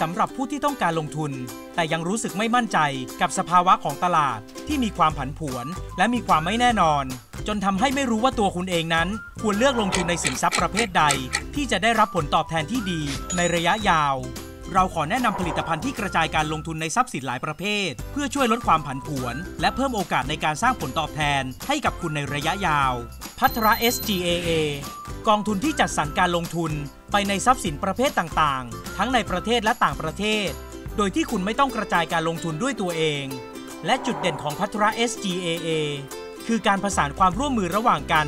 สำหรับผู้ที่ต้องการลงทุน แต่ยังรู้สึกไม่มั่นใจกับสภาวะของตลาดที่มีความผันผวน และมีความไม่แน่นอน จนทำให้ไม่รู้ว่าตัวคุณเองนั้น ควรเลือกลงทุนในสินทรัพย์ประเภทใด ที่จะได้รับผลตอบแทนที่ดีในระยะยาว เราขอแนะนำผลิตภัณฑ์ที่กระจายการลงทุนในทรัพย์สินหลายประเภท เพื่อช่วยลดความผันผวน และเพิ่มโอกาสในการสร้างผลตอบแทนให้กับคุณในระยะยาว พัทระ SGAA กองทุนที่จัดสรรการลงทุนไปในทรัพย์สินประเภทต่างๆ ทั้งในประเทศและต่างประเทศ โดยที่คุณไม่ต้องกระจายการลงทุนด้วยตัวเอง และจุดเด่นของพัทระ SGAA คือการผสานความร่วมมือระหว่างกัน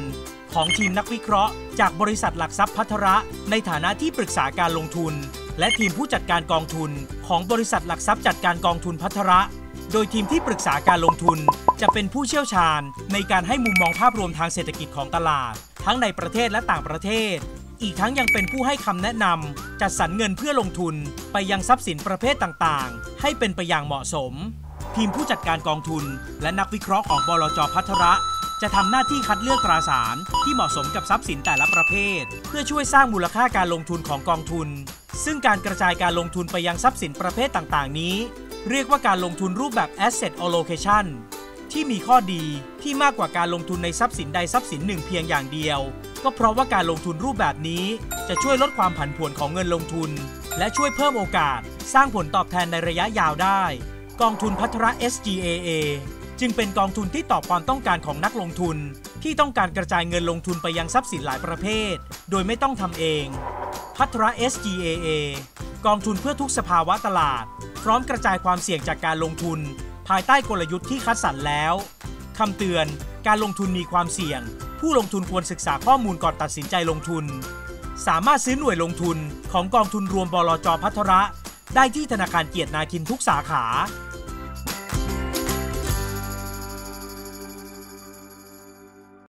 ของทีมนักวิเคราะห์ จากบริษัทหลักทรัพย์พัทระ ในฐานะที่ปรึกษาการลงทุน และทีมผู้จัดการกองทุน ของบริษัทหลักทรัพย์จัดการกองทุนพัทระ โดยทีมที่ปรึกษาการลงทุน จะเป็นผู้เชี่ยวชาญ ในการให้มุมมองภาพรวมทางเศรษฐกิจของตลาด ทั้งในประเทศและต่างประเทศ อีกทั้งยังเป็นผู้ให้คำแนะนำจัดสรรเงินเพื่อลงทุนไปยังทรัพย์สินประเภทต่างๆ ให้เป็นไปอย่างเหมาะสมทีมผู้จัดการกองทุน และนักวิเคราะห์ของบลจพัทระ จะทำหน้าที่คัดเลือกตราสารที่เหมาะสมกับทรัพย์สินแต่ละประเภท เพื่อช่วยสร้างมูลค่าการลงทุนของกองทุน ซึ่งการกระจายการลงทุนไปยังทรัพย์สินประเภทต่างๆ นี้ เรียกว่าการลงทุนรูปแบบ asset allocation ที่มีข้อดีที่มากกว่าการลงทุนในทรัพย์สินใดทรัพย์สินหนึ่งเพียงอย่างเดียว ก็เพราะว่าการลงทุนรูปแบบนี้ จะช่วยลดความผันผวนของเงินลงทุน และช่วยเพิ่มโอกาส สร้างผลตอบแทนในระยะยาวได้ กองทุนพัทระ SGAA จึงเป็นกองทุนที่ตอบความต้องการของนักลงทุน ที่ต้องการกระจายเงินลงทุนไปยังทรัพย์สินหลายประเภท โดยไม่ต้องทำเอง พัทระ SGAA กองทุนเพื่อทุกสภาวะตลาด พร้อมกระจายความเสี่ยงจากการลงทุน ภายใต้กลยุทธ์ที่คัดสรรแล้วคำเตือนการลงทุนมีความเสี่ยง ผู้ลงทุนควรศึกษาข้อมูลก่อนตัดสินใจลงทุน สามารถซื้อหน่วยลงทุนของกองทุนรวมบลจพัทระ ได้ที่ธนาคารเกียรตินาคินทุกสาขา